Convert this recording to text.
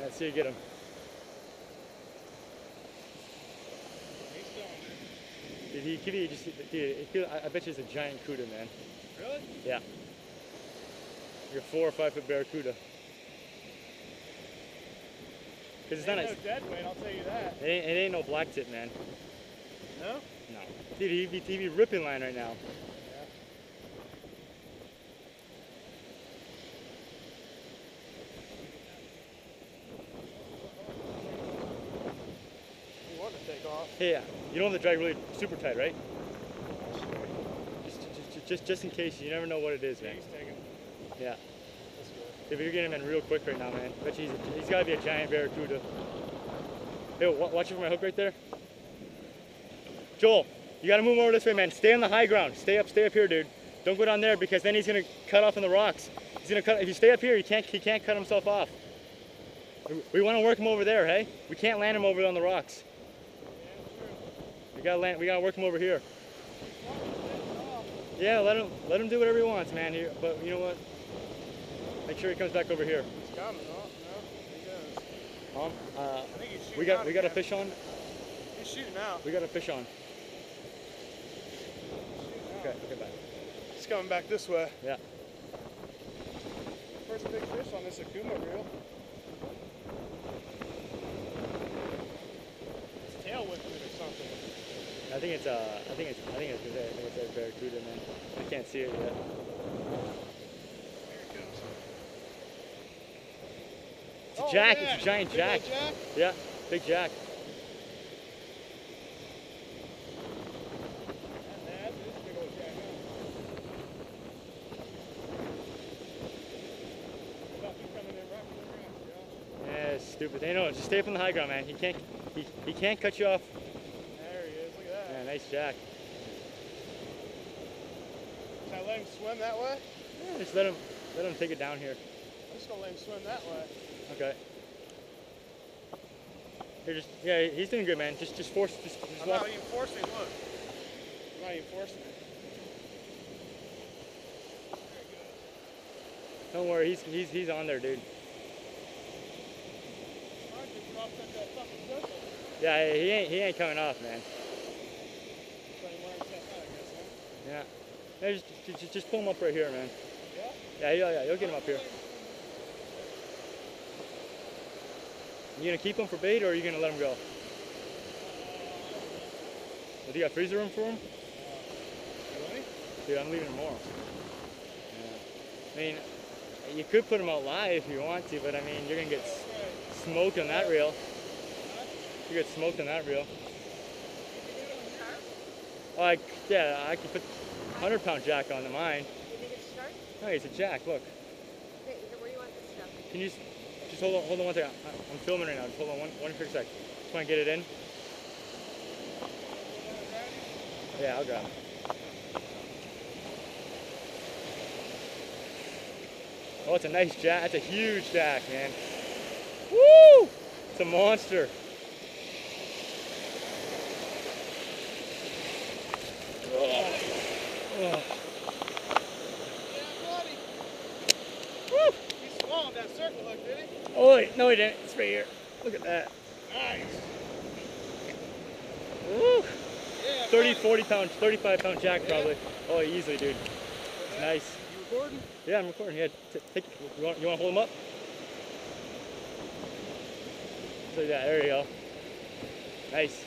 Let's see you get him. He's Dude, he could be just, dude, it could, I, I bet you it's a giant cuda, man. Really? Yeah. A four or five foot barracuda. Because it's not Ain't a, no dead weight, I'll tell you that. it ain't, it ain't no black tip, man. No? No. Dude, he'd be, he'd be ripping line right now. You want to take off? Hey, yeah, you don't have to drag really super tight, right? Just, just, just, just in case, you never know what it is, Yeah, man. Yeah. If you're getting him in real quick right now, man, bet he's, he's got to be a giant barracuda. Hey, watch it for my hook right there. Joel, you got to move over this way, man. Stay on the high ground. Stay up, stay up here, dude. Don't go down there because then he's gonna cut off in the rocks. He's gonna cut. If you stay up here, he can't. He can't cut himself off. We want to work him over there, hey? We can't land him over on the rocks. We gotta land. We gotta work him over here. Yeah, let him. Let him do whatever he wants, man. Here, but you know what? Make sure he comes back over here. He's coming. Oh, no. He goes. Um, uh, I think he's we got we got a fish on. He's shooting out. We got a fish on. Okay, okay, bye. He's coming back this way. Yeah. First big fish on this Akuma reel. I think it's uh, I think it's I think it's I think it's a barracuda, man. I can't see it yet. There it goes. It's a jack. It's a giant Oh, jack. jack. Yeah, big jack. Not bad, but it's a big old jack, huh? Thought you coming in right from the ground, Josh. Yeah, stupid. They know. Just stay up on the high ground, man. He can't he, he can't cut you off. There he is. Look at that. Yeah, nice jack. Should I let him swim that way? Yeah, just let him let him take it down here. I'm just gonna let him swim that way. Okay. Here, just yeah, he's doing good, man. Just just force just, just I'm walk. not even forcing. Look. I'm not even forcing it. Don't worry, he's he's he's on there, dude. Hard to drop that, that fucking circle. Yeah, he ain't he ain't coming off, man. So he wear himself out, I guess, huh? Yeah. Yeah, just, just, just pull him up right here, man. Yeah? Yeah, yeah, yeah. You'll get him up here. You gonna keep him for bait, or are you gonna let him go? Do you got freezer room for him? Really? Dude, I'm leaving tomorrow. Yeah. I mean, you could put him out live if you want to, but I mean, you're gonna get smoked on that reel. You get smoked on that reel. I, yeah, I could put 100 pound jack on the mine. You think it's sharp? No, it's a jack. Look, Okay, where do you want this stuff? can you just, just hold on, hold on one second. I- I'm filming right now. Just hold on one, one quick sec. Just want to get it in. Yeah, I'll grab it. Oh, it's a nice jack. That's a huge jack, man. Woo! It's a monster. Oh. Oh. Yeah, He swallowed that circle hook, did he? Oh, wait, no, he didn't. It's right here. Look at that. Nice. Woo! Yeah, 30, 40 pound, 35 pound jack probably. Oh, easily, dude. It's nice. You recording? Yeah, I'm recording. Yeah, take. You want, you want to hold him up? So yeah, there you go. Nice.